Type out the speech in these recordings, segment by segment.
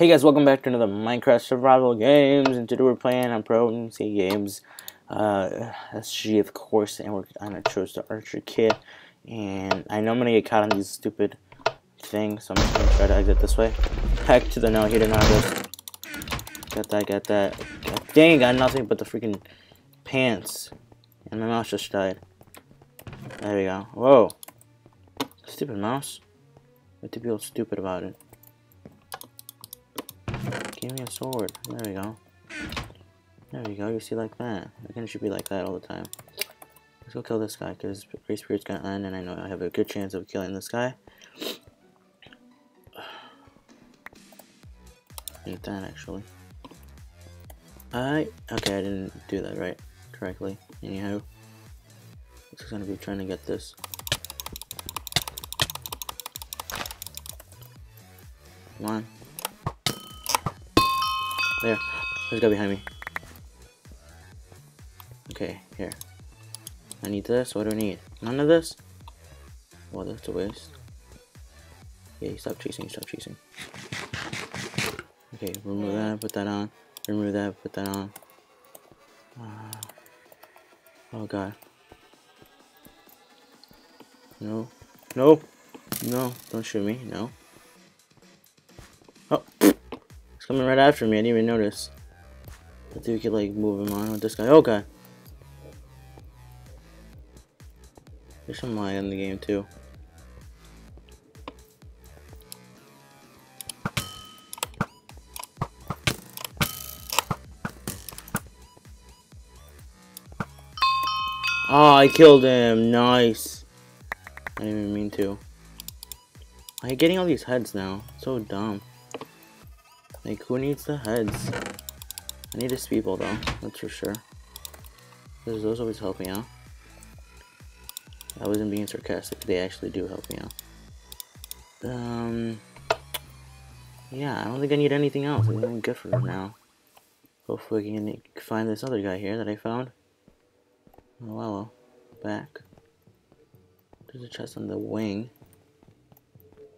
Hey guys, welcome back to another Minecraft survival games, and today we're playing on Pro MC Games, uh, SG of course, and we're on a Chose the Archer kit, and I know I'm gonna get caught on these stupid things, so I'm just gonna try to exit this way. Heck to the no, he did not go. Got that, got that. God dang, got nothing but the freaking pants, and my mouse just died. There we go. Whoa. Stupid mouse. Have to be all stupid about it. Give me a sword. There we go. There we go. You see like that. Think it should be like that all the time. Let's go kill this guy because Grace Period's gonna end and I know I have a good chance of killing this guy. Need that actually. I okay, I didn't do that right correctly. Anyhow. This is gonna be trying to get this. Come on. There. There's a guy behind me. Okay, here. I need this. What do I need? None of this? Well, that's a waste. Yeah, stop chasing, stop chasing. Okay, remove that, put that on. Remove that, put that on. Uh, oh god. No. No. No. Don't shoot me. No. Coming right after me. I didn't even notice. I think we could like move him on with this guy. God. There's some lag in the game too. Oh, I killed him. Nice. I didn't even mean to. I'm getting all these heads now. So dumb. Like, who needs the heads? I need a speedball though, that's for sure. Because those always help me out. I wasn't being sarcastic, they actually do help me out. Um, yeah, I don't think I need anything else. I think I'm good for now. Hopefully we can find this other guy here that I found. Oh, hello. Back. There's a chest on the wing.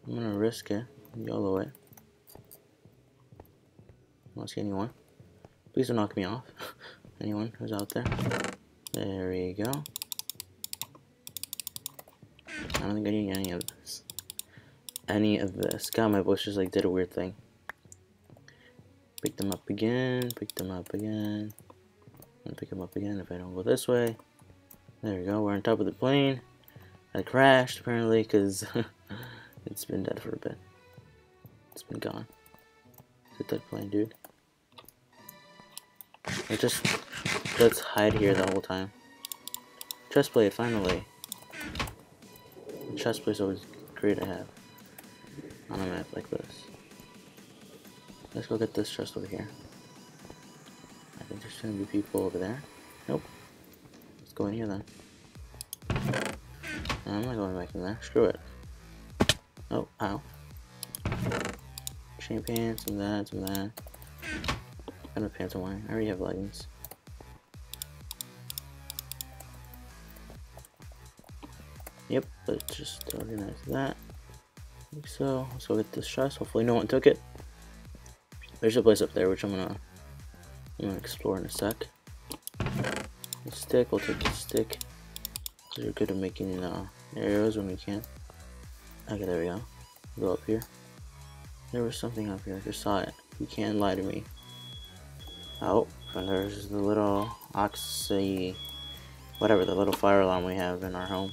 I'm gonna risk it. YOLO it. Don't see anyone. Please don't knock me off. anyone who's out there. There we go. I don't think I need any of this. Any of this. God, my voice just like did a weird thing. Pick them up again. Pick them up again. And pick them up again if I don't go this way. There we go. We're on top of the plane. I crashed apparently because it's been dead for a bit. It's been gone. Is it that plane, dude? I just let's hide here the whole time. Chest plate finally. Chest plate always great to have on a map like this. Let's go get this chest over here. I think there's gonna be people over there. Nope. Let's go in here then. No, I'm not going back in there. Screw it. Oh, ow. Chain pants, some that, some that. I have pants on wearing. I already have leggings. Yep, let's just organize that. So. Let's go get this chest. Hopefully no one took it. There's a place up there which I'm gonna I'm gonna explore in a sec. The stick, we'll take the stick. Because we're good at making uh, arrows when we can. Okay, there we go. Go up here. There was something up here. I just saw it. You can't lie to me. Oh, and there's the little oxy, whatever, the little fire alarm we have in our home.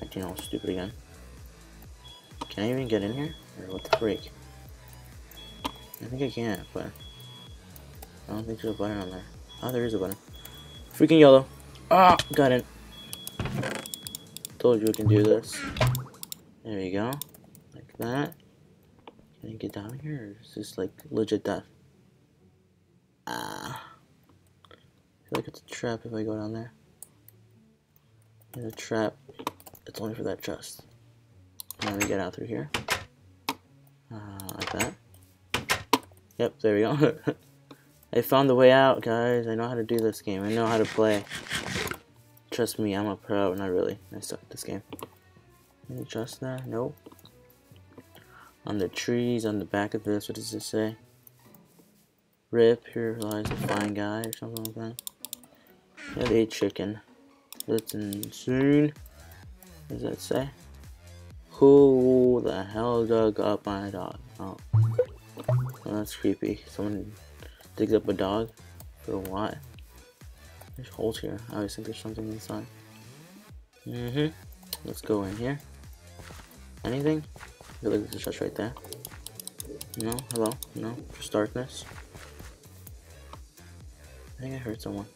Acting all stupid again. Can I even get in here? Or what the freak? I think I can, but I don't think there's a button on there. Oh, there is a button. Freaking yellow. Ah, got it. Told you we can do this. There we go. Like that. Can I get down here? Is this like legit death? Ah. I feel like it's a trap if I go down there. It's a trap. It's only for that chest. And then we get out through here. Uh, like that. Yep, there we go. I found the way out, guys. I know how to do this game. I know how to play. Trust me, I'm a pro. Not really. I suck at this game. Any chest there? Nope. On the trees, on the back of this, what does it say? Rip, here lies a fine guy, or something like that. They ate chicken. That's insane. What does that say? Who the hell dug up my dog? Oh. that's creepy. Someone digs up a dog? For what? There's holes here. I always think there's something inside. Mm-hmm. Let's go in here. Anything? I feel like there's a chest right there. No? Hello? No? Just darkness? I think I heard someone.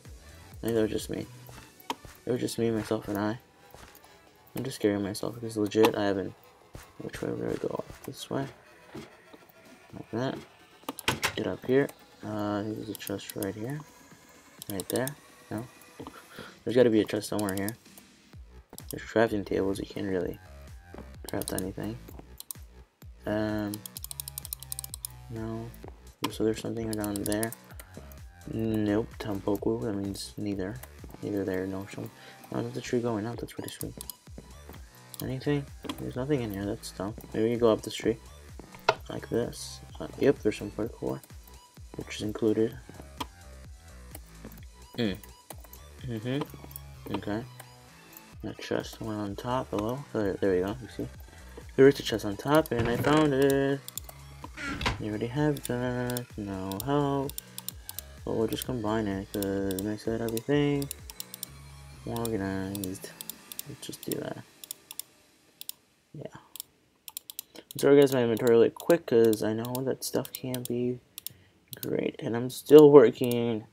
I think that was just me. It was just me, myself, and I. I'm just scaring myself because legit I haven't. Which way I go? This way? Like that. Get up here. Uh, there's a chest right here. Right there. No? There's gotta be a chest somewhere here. There's crafting tables, you can't really craft anything. Um, no. So there's something down there. Nope, tampoco, that means neither. Neither there, no. Show. Oh, the tree going out, that's pretty sweet. Anything? There's nothing in here, that's dumb. Maybe you go up this tree. Like this. Uh, yep, there's some parkour. Which is included. Hmm. Mm-hmm. Okay. That chest one on top. Hello? There, there we go. You see? There is a chest on top, and I found it. You already have that. No help. But we'll just combine it, because it makes it everything organized. Let's just do that. Yeah. Let's organize my inventory really quick, because I know that stuff can be great. And I'm still working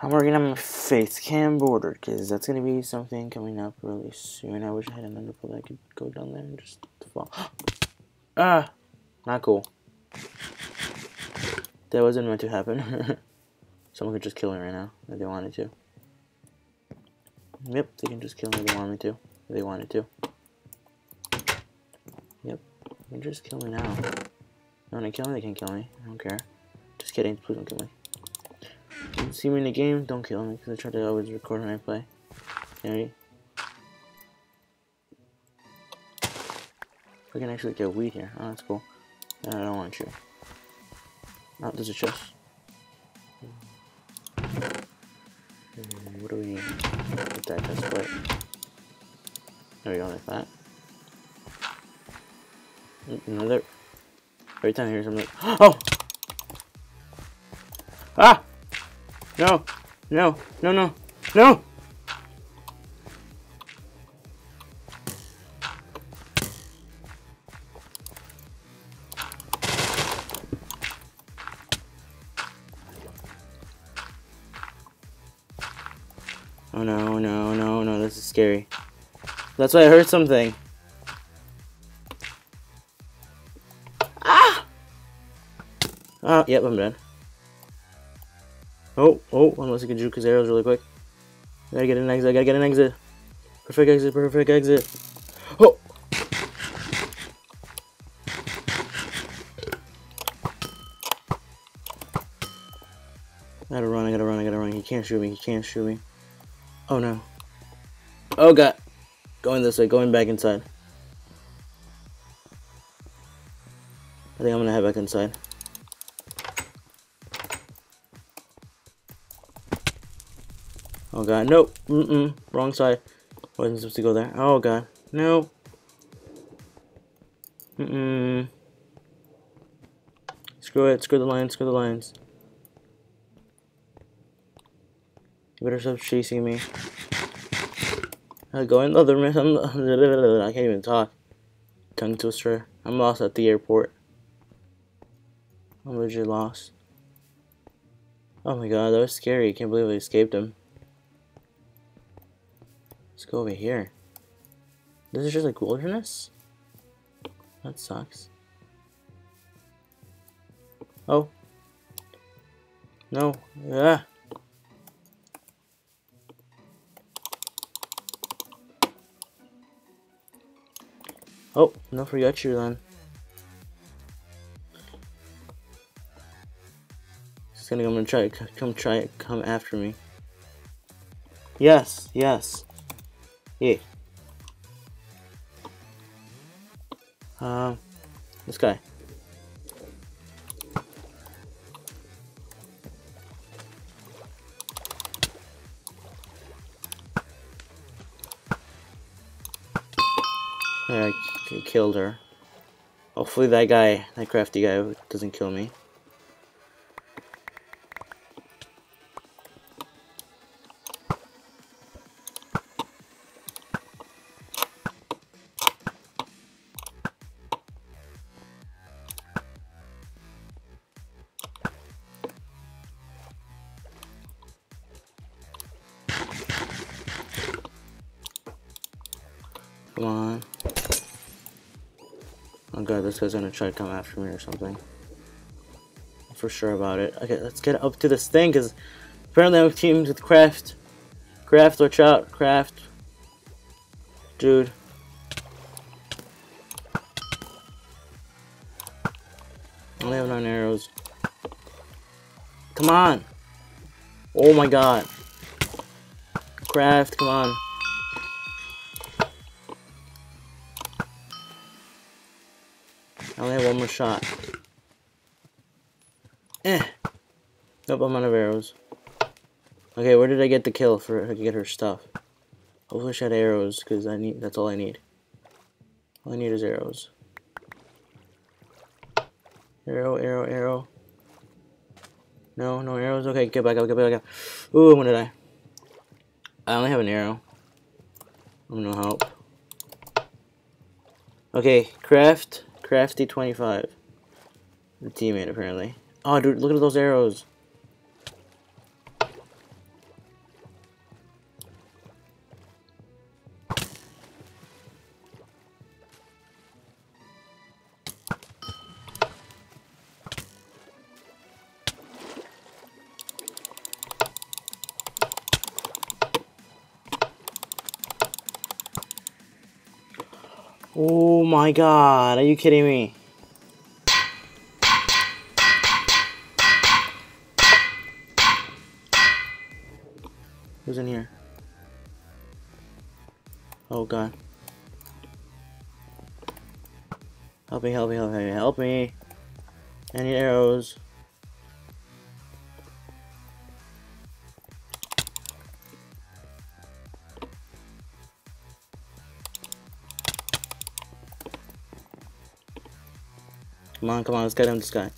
I'm working on my face cam border because that's going to be something coming up really soon. I wish I had an ender pearl that I could go down there and just fall. ah! Not cool. That wasn't meant to happen. Someone could just kill me right now if they wanted to. Yep, they can just kill me if they want me to. If they wanted to. Yep, they can just kill me now. They want to kill me, they can kill me. I don't care. Just kidding, please don't kill me see me in the game, don't kill me, because I try to always record when I play. Ready? We can actually get weed here. Oh, that's cool. I don't want you. Oh, there's a chest. What do we? Put that chest plate. There we go, like that. Another. Every time I hear something. Oh! Ah! No. No. No, no. No! Scary. That's why I heard something. Ah! Oh, yep, I'm dead. Oh, oh, unless he can juke his arrows really quick. I gotta get an exit, I gotta get an exit. Perfect exit, perfect exit. Oh! I gotta run, I gotta run, I gotta run. He can't shoot me, he can't shoot me. Oh no. Oh god. Going this way, going back inside. I think I'm gonna head back inside. Oh god, nope. Mm-mm. Wrong side. Wasn't supposed to go there. Oh god. No. Mm-mm. Screw it. Screw the lines. Screw the lines. You better stop chasing me. I go in the other man. I can't even talk. Tongue twister. I'm lost at the airport. I'm legit lost. Oh my god, that was scary. I can't believe I escaped him. Let's go over here. This is just like wilderness? That sucks. Oh. No. Yeah. Oh, no forget you then. He's gonna come and try come try come after me. Yes, yes. Yeah. Um, This guy. Yeah, I killed her. Hopefully that guy, that crafty guy, doesn't kill me. Come on. God, this guy's gonna try to come after me or something. I'm for sure about it. Okay, let's get up to this thing, because apparently I'm teamed with Craft. Craft, watch out. Craft. Dude. I only have nine arrows. Come on! Oh my god. Craft, come on. More shot. Eh. Nope, I'm out of arrows. Okay, where did I get the kill for her to get her stuff? Hopefully she had arrows, because I need that's all I need. All I need is arrows. Arrow, arrow, arrow. No, no arrows. Okay, get back up, get back up. Ooh, when did I? I only have an arrow. I'm no help. Okay, craft. Crafty 25. The teammate, apparently. Oh, dude, look at those arrows. Oh my god, are you kidding me? Who's in here? Oh god. Help me, help me, help me, help me. Any arrows? Come on, come on, let's get him this guy.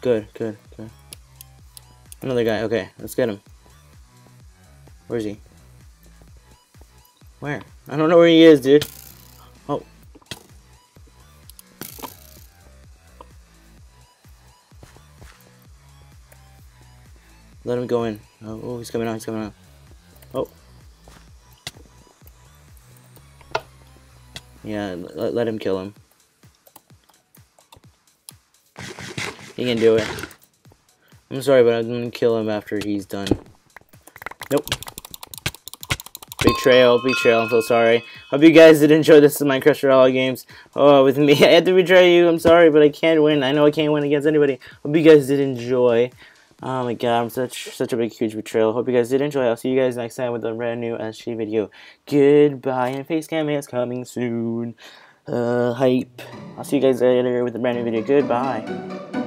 Good, good, good. Another guy, okay, let's get him. Where is he? Where? I don't know where he is, dude. Oh. Let him go in. Oh, oh he's coming out, he's coming out. Oh. Yeah, let, let him kill him. He can do it. I'm sorry, but I'm gonna kill him after he's done. Nope. Betrayal, betrayal, I'm so sorry. Hope you guys did enjoy this Minecraft Survival Games. Oh, with me. I had to betray you, I'm sorry, but I can't win. I know I can't win against anybody. Hope you guys did enjoy. Oh my god, I'm such such a big huge betrayal. Hope you guys did enjoy. I'll see you guys next time with a brand new SG video. Goodbye and face cam is coming soon. Uh hype. I'll see you guys later with a brand new video. Goodbye.